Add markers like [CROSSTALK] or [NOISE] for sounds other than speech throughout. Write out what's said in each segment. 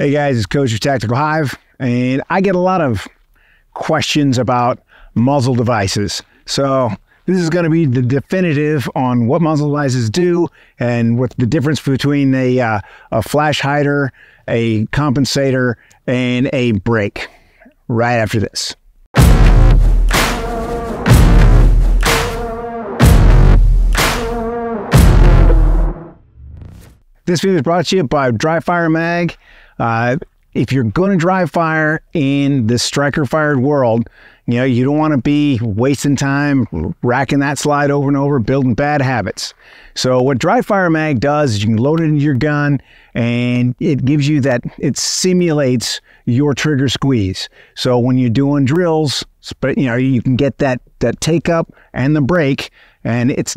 Hey guys, it's Coch of Tactical Hyve, and I get a lot of questions about muzzle devices. So this is going to be the definitive on what muzzle devices do and what the difference between a, uh, a flash hider, a compensator, and a brake. Right after this. This video is brought to you by Dry Fire Mag. Uh, if you're going to dry fire in the striker fired world, you know, you don't want to be wasting time racking that slide over and over, building bad habits. So what Dry Fire Mag does is you can load it into your gun and it gives you that, it simulates your trigger squeeze. So when you're doing drills, you know, you can get that, that take up and the break and it's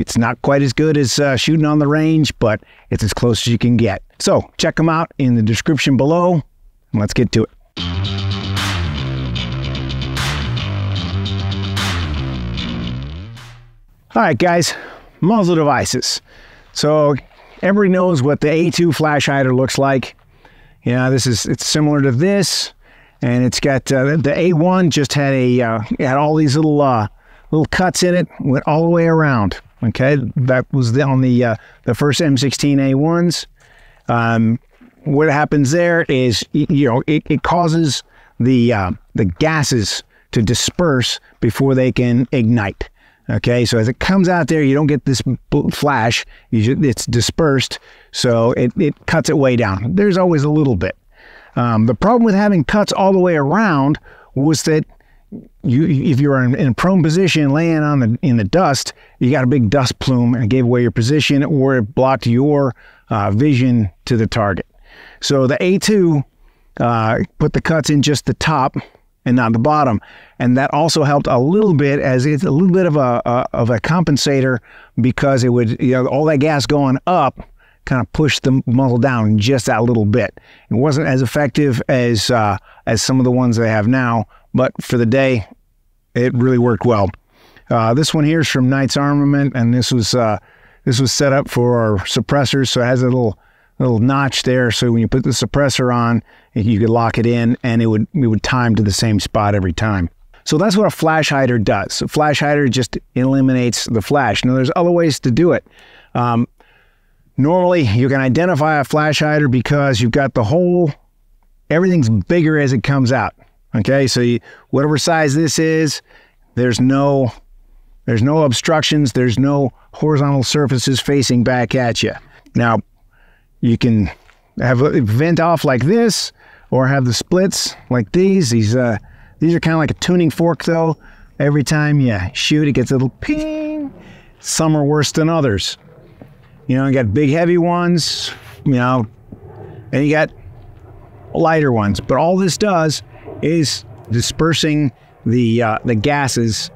it's not quite as good as uh, shooting on the range, but it's as close as you can get. So check them out in the description below. and Let's get to it. All right, guys, muzzle devices. So everybody knows what the A2 flash hider looks like. Yeah, this is it's similar to this, and it's got uh, the A1 just had a uh, had all these little uh, little cuts in it, went all the way around. Okay, that was on the uh, the first M16A1s. Um, what happens there is, you know, it, it causes the uh, the gases to disperse before they can ignite. Okay, so as it comes out there, you don't get this flash. Should, it's dispersed, so it, it cuts it way down. There's always a little bit. Um, the problem with having cuts all the way around was that you if you're in, in, a prone position laying on the in the dust, you got a big dust plume and it gave away your position or it blocked your uh, vision to the target. So the A2 uh, put the cuts in just the top and not the bottom, and that also helped a little bit as it's a little bit of a, a of a compensator because it would you know all that gas going up kind of pushed the muzzle down just that little bit. It wasn't as effective as uh, as some of the ones they have now, but for the day, it really worked well. Uh, this one here is from Knight's Armament, and this was uh, this was set up for our suppressors, so it has a little little notch there. So when you put the suppressor on, you could lock it in, and it would it would time to the same spot every time. So that's what a flash hider does. A flash hider just eliminates the flash. Now there's other ways to do it. Um, normally you can identify a flash hider because you've got the whole everything's bigger as it comes out. Okay, so you, whatever size this is, there's no there's no obstructions, there's no horizontal surfaces facing back at you. Now, you can have a vent off like this or have the splits like these. These uh, these are kind of like a tuning fork though. Every time you shoot, it gets a little ping. Some are worse than others. You know, you got big heavy ones, you know, and you got lighter ones. But all this does is dispersing the uh, the gases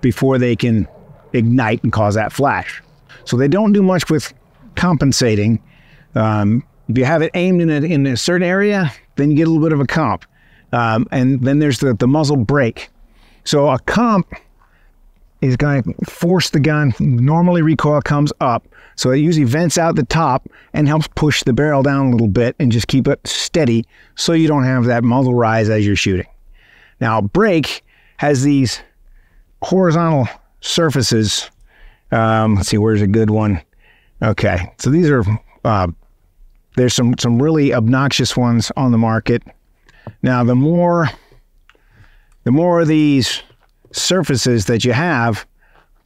before they can ignite and cause that flash. So they don't do much with compensating. Um, if you have it aimed in a, in a certain area, then you get a little bit of a comp. Um, and then there's the, the muzzle brake. So a comp is going to force the gun. Normally recoil comes up. So it usually vents out the top and helps push the barrel down a little bit and just keep it steady so you don't have that muzzle rise as you're shooting. Now, brake has these horizontal surfaces. Um, let's see, where's a good one? Okay, so these are uh, there's some some really obnoxious ones on the market. Now, the more the more of these surfaces that you have,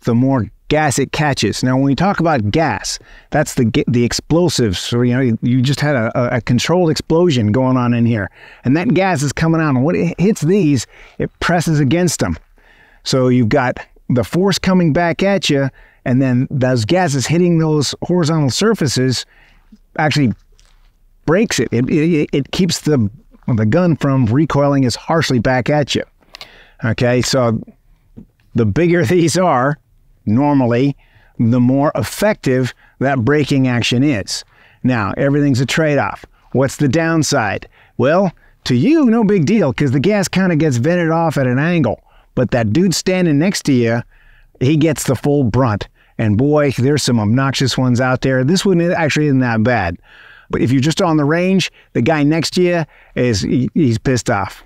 the more gas it catches. Now, when we talk about gas, that's the the explosives. So you know, you just had a, a controlled explosion going on in here, and that gas is coming out. And when it hits these, it presses against them. So you've got the force coming back at you, and then those gases hitting those horizontal surfaces actually breaks it. It, it, it keeps the the gun from recoiling as harshly back at you. Okay, so the bigger [LAUGHS] these are, normally, the more effective that braking action is. Now, everything's a trade off. What's the downside? Well, to you, no big deal because the gas kind of gets vented off at an angle. But that dude standing next to you, he gets the full brunt. And boy, there's some obnoxious ones out there. This one actually isn't that bad. But if you're just on the range, the guy next to you is he, he's pissed off.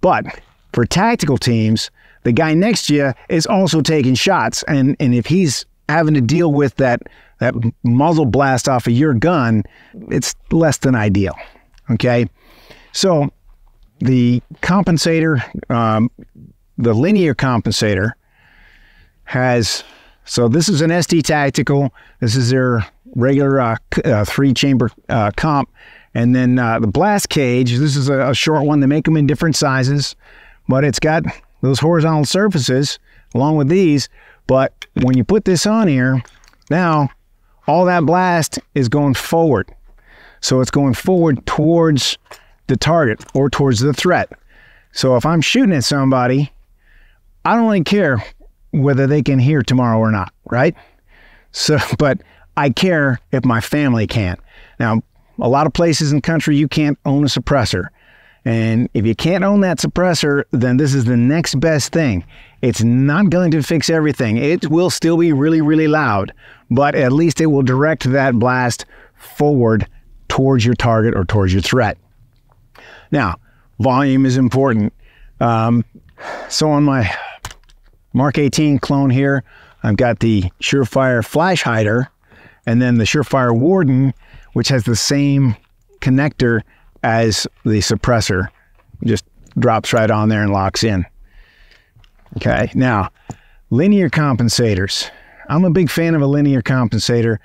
But for tactical teams, the guy next to you is also taking shots, and and if he's having to deal with that that muzzle blast off of your gun, it's less than ideal. Okay, so the compensator, um, the linear compensator, has so this is an SD Tactical. This is their regular uh, uh, three chamber uh, comp. And then uh, the blast cage, this is a, a, short one. They make them in different sizes, but it's got those horizontal surfaces along with these. But when you put this on here, now all that blast is going forward. So it's going forward towards the target or towards the threat. So if I'm shooting at somebody, I don't really care whether they can hear tomorrow or not, right? So, [LAUGHS] but I care if my family can't. Now, a lot of places in the country you can't own a suppressor. And if you can't own that suppressor, then this is the next best thing. It's not going to fix everything. It will still be really, really loud, but at least it will direct that blast forward towards your target or towards your threat. Now, volume is important. Um, so on my Mark 18 clone here, I've got the Surefire flash hider and then the Surefire Warden, which has the same connector as the suppressor. Just drops right on there and locks in. Okay, now linear compensators. I'm a big fan of a linear compensator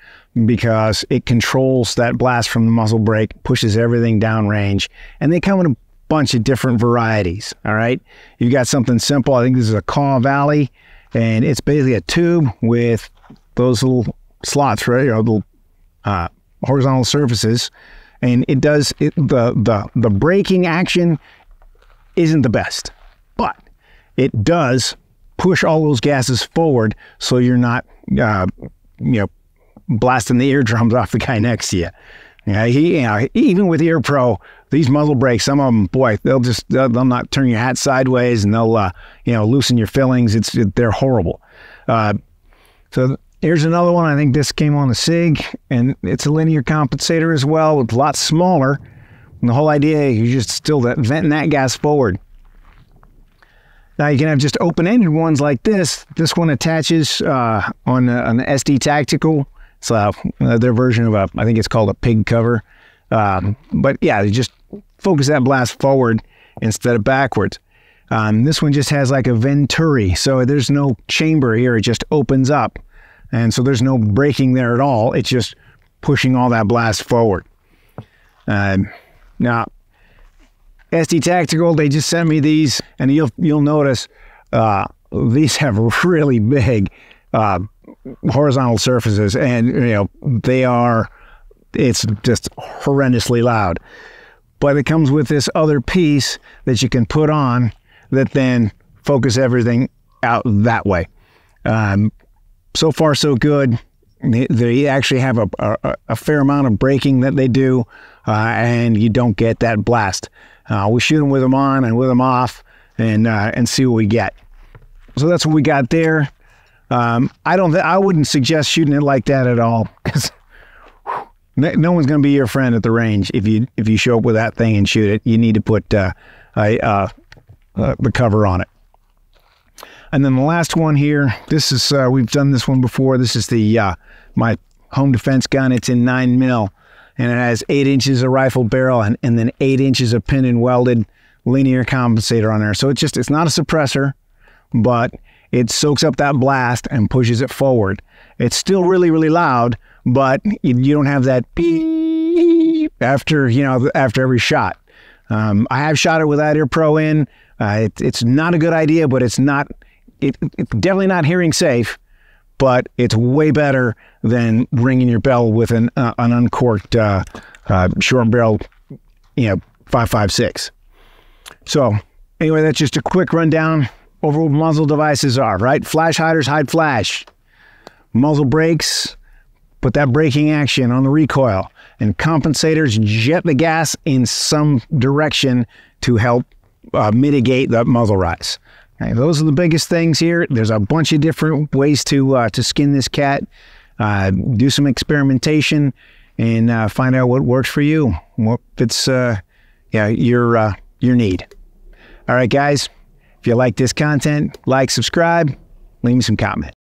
because it controls that blast from the muzzle brake, pushes everything downrange, and they come in a bunch of different varieties. All right, you've got something simple. I think this is a Kaw Valley, and it's basically a tube with those little slots, right? Or little uh, horizontal surfaces, and it does it, the the the braking action isn't the best, but it does push all those gases forward, so you're not uh, you know blasting the eardrums [LAUGHS] off the guy next to you. Yeah, he, you know, even with Ear Pro, these muzzle brakes, some of them, boy, they'll just they'll, they'll not turn your hat sideways and they'll uh, you know loosen your fillings. It's they're horrible. Uh, so Here's another one. I think this came on the SIG, and it's a linear compensator as well. with a lot smaller. And the whole idea is you just still that venting that gas forward. Now you can have just open-ended ones like this. This one attaches uh, on uh, an SD Tactical. It's uh, their version of a, I think it's called a pig cover. Um, but yeah, you just focus that blast forward instead of backwards. Um, this one just has like a venturi, so there's no chamber here. It just opens up. And so there's no braking there at all. It's just pushing all that blast forward. Um, now, SD Tactical, they just sent me these, and you'll you'll notice uh, these [LAUGHS] have really big uh, horizontal surfaces, and you know they are. It's just horrendously loud, but it comes with this other piece that you can put on that then focus everything out that way. Um, so far so good. They, actually have a, a, a, fair amount of braking that they do, uh, and you don't get that blast. Uh, we shoot them with them on and with them off, and uh, and see what we get. So that's what we got there. Um, I don't. I wouldn't suggest shooting it like that at all because [LAUGHS] no one's going to be your friend at the range if you if you show up with that thing and shoot it. You need to put uh, uh, uh, the cover on it. And then the last one here, this is uh, we've done this one before. This is the uh, my home defense gun. It's in nine mil, and it has eight inches of rifle barrel and, and then eight inches of pin and welded linear compensator on there. So it's just it's not a suppressor, but it soaks up that blast and pushes it forward. It's still really really loud, but you, don't have that beep after you know after every shot. Um, I have shot it without Ear Pro in. Uh, it, it's not a good idea, but it's not it, it's definitely not hearing safe, but it's way better than ringing your bell with an uh, an uncorked uh, uh, short barrel, you know, five five six. So anyway, that's just a quick rundown over what muzzle devices are. Right, flash hiders hide flash, muzzle brakes put that braking action on the recoil, and compensators jet the gas in some direction to help uh, mitigate the muzzle rise. Those are the biggest things here. There's a bunch of different ways to uh, to skin this cat. Uh, do some experimentation, and uh, find out what works for you, what fits uh, yeah, your, uh, your need. All right, guys, if you like this content, like, subscribe, leave me some comment.